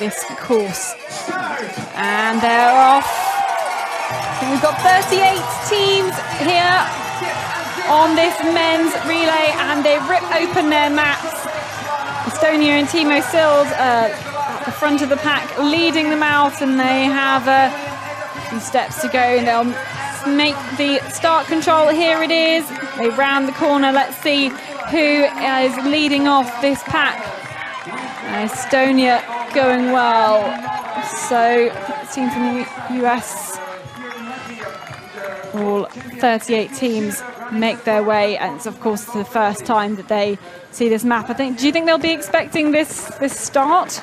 this course. And they're off. We've got 38 teams here on this men's relay, and they rip open their mats. Estonia and Timo Sild uh, at the front of the pack, leading them out, and they have a few steps to go, and they'll make the start control. Here it is. They round the corner. Let's see who is leading off this pack. Estonia going well. So, team from the US, all 38 teams make their way, and it's of course the first time that they see this map. I think. Do you think they'll be expecting this this start?